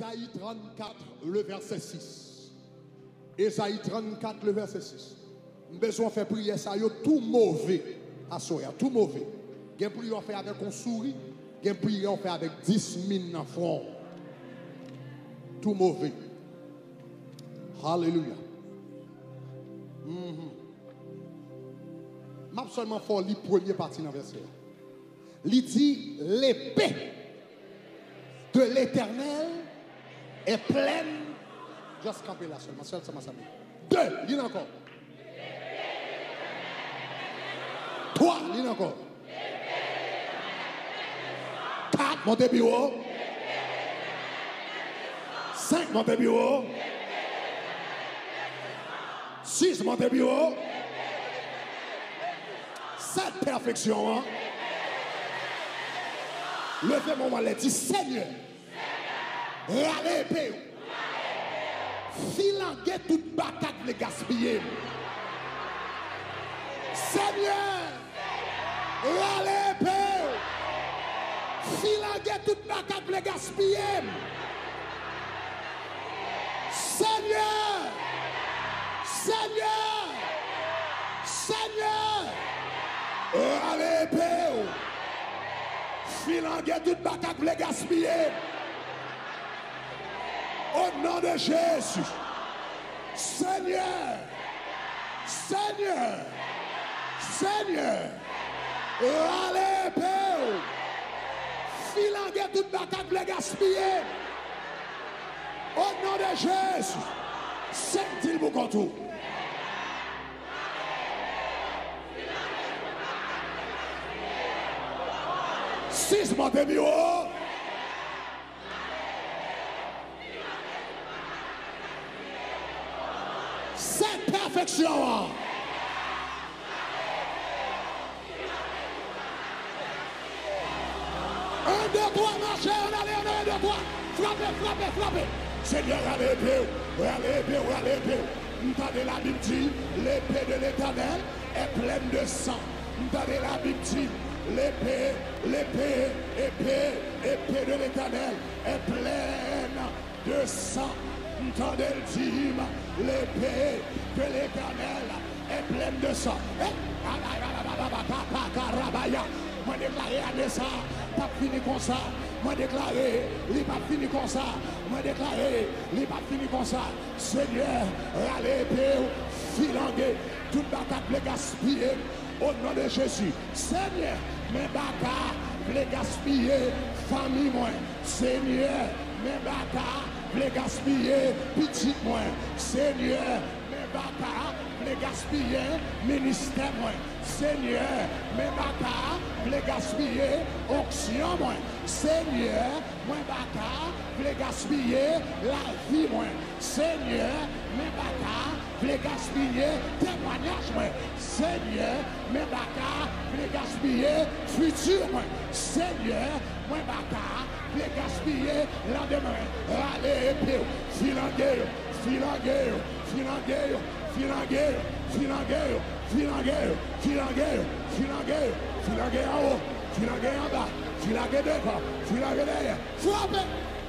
Ésaïe 34, le verset 6. Ésaïe 34, le verset 6. Besoin de faire prier ça, tout mauvais à soya, tout mauvais. Gen prière fait avec un souris, gen prière fait avec 10 000 dans front. Tout mauvais. Alléluia. Mhm. M'a seulement fait le premier partie dans le verset. Il dit l'épée de l'éternel est pleine. Juste camper là seulement, seulement ça. Deux, lis encore. Trois, lis encore. Quatre, montez bureau. Cinq, montez bureau. Six, montez bureau. Sept, perfection. Hein? Levez-moi, on va dire Seigneur. Râlez épée. Filanguez toute bataille les gaspiller. Seigneur. Râlez épée. Filanguez toute bataille les gaspiller. Seigneur. Seigneur. Seigneur. Râlez épée. Filanguez toute bataille les gaspiller. Au nom de Jésus. Seigneur. Seigneur. Seigneur. Allez, Père. Filanguer toute bataille pour les gaspiller. Au nom de Jésus. C'est-il pour contour. Six montées mieux. se perfeksyon an. Un, deux, trois, marchez, on allez, on allez, un, deux, trois. Frappez, frappez, frappez. Seigneur, allez, épée, allez, épée, allez, épée. M'tendez la Bible dit, l'épée de l'éternel est pleine de sang. M'tendez la Bible dit, l'épée, l'épée, épée, épée de l'éternel est pleine de sang. Le dire, l'épée de l'éternel est pleine de sang. Moi déclaré à ça, pas fini comme ça. Moi déclaré, il pas fini comme ça. Moi déclaré, il pas fini comme ça. Seigneur, allez, Père, filanguer, toute bataille les gaspiller au nom de Jésus. Seigneur, mes batailles les gaspiller, famille moi. Seigneur, mes batailles ple gaspye pitit mwen, senye, me bata, ple gaspye minister mwen, senye, me bata, ple gaspye oksyon mwen. Seigneur, mwen baka, vle gaspye la vi mwen. Seigneur, mwen baka, vle gaspye temwanyaj mwen. Seigneur, mwen baka, vle gaspye futur mwen. Seigneur, mwen baka, vle gaspye la demen. Rale epi ou, filange ou, filange ou, filange ou, filange ou, filange ou, filange ou, filange ou, filange ou, filange ou, filange ou, filange ou, filange ou, Drop it.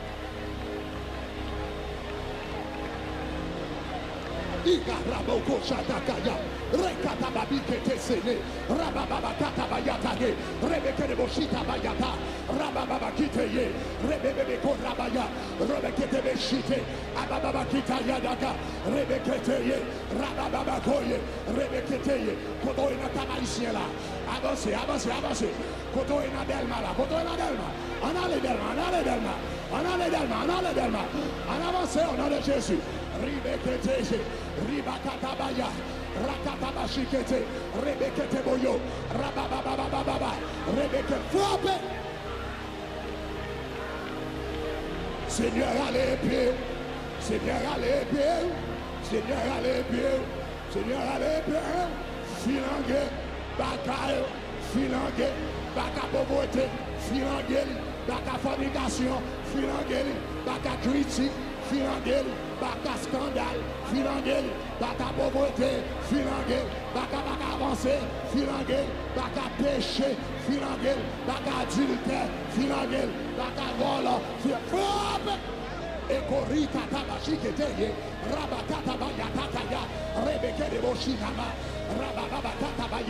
Igaraboko Shatakaya, Rekatababi Tesene, Rabababa Katabayatane, Rebeke Boshita Bayata, Rabababa Kiteye, Rebebe Korabaya, Rebeke Beshite, Abababa Kitayadaka, Rebeke, Rabababa Koye, Rebeke, Kodoina Kamaisiela, Avance, avance, avance, Kodoina Delmala, Kodoina Delma, Anale Delma, Anale Delma, Anale Delma, Anale Delma, en avance au nom de Jésus. Ribekete, Ribakatabaya, Rakatabashikete, Rebekete Boyo, Rabababababa, Rebeke frappe. Seigneur à l'épée, Seigneur à l'épée, Seigneur à l'épée, Seigneur à l'épée, filangue, bataille, filangue, baka pauvreté, filangue, baka fornication, filangue, baka critique, filangue, baka skandal, filangel, baka povote, filangel, baka baka avanse, filangel, baka peche, filangel, baka adulte, filangel, baka vola, filangel. Ekorita tabashikete ye, rabatata bayatata ya, rebeke de boshinama, Rababa.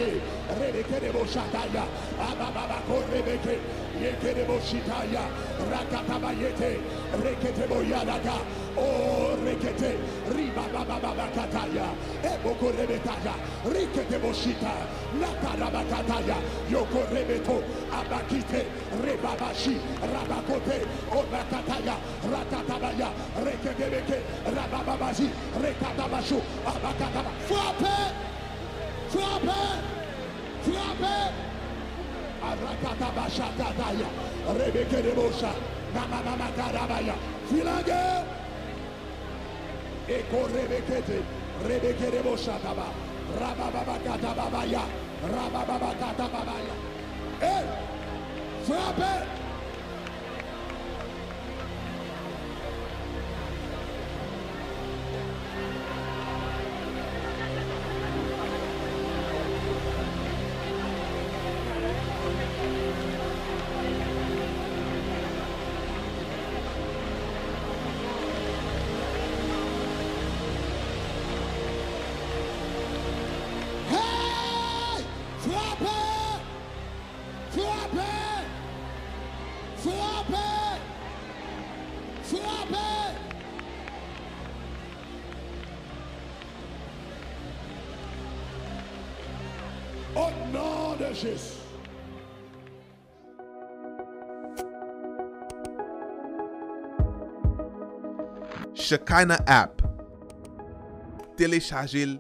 Rebeke, Rebekebo Shataya, Ababako Rebeke, Yekerebo Shitaya, Rakatabayete, Reketebo Yadaka, O Rekete, Ribabababakataya, Eboko Rebetaya, Riketebo Shita, Nakarabakataya, Yoko Rebeto, Abakite, Rebabashi, Rabakote, Obakataya, Ratatabaya, Rekebeke, Rabababashi, Rekatabashu, Abakataba, Frappe! Drop it! Drop it! Arakata bashata daya. Rebeke de bosha. Mama mama karabaya. Filange. Eko rebekete. Rebeke de bosha kaba. Rabababa kata babaya. Rabababa kata babaya. Hey! Eh! Drop it! Shakana it! It! Acknowledges. Shekinah app. Téléchargez-le,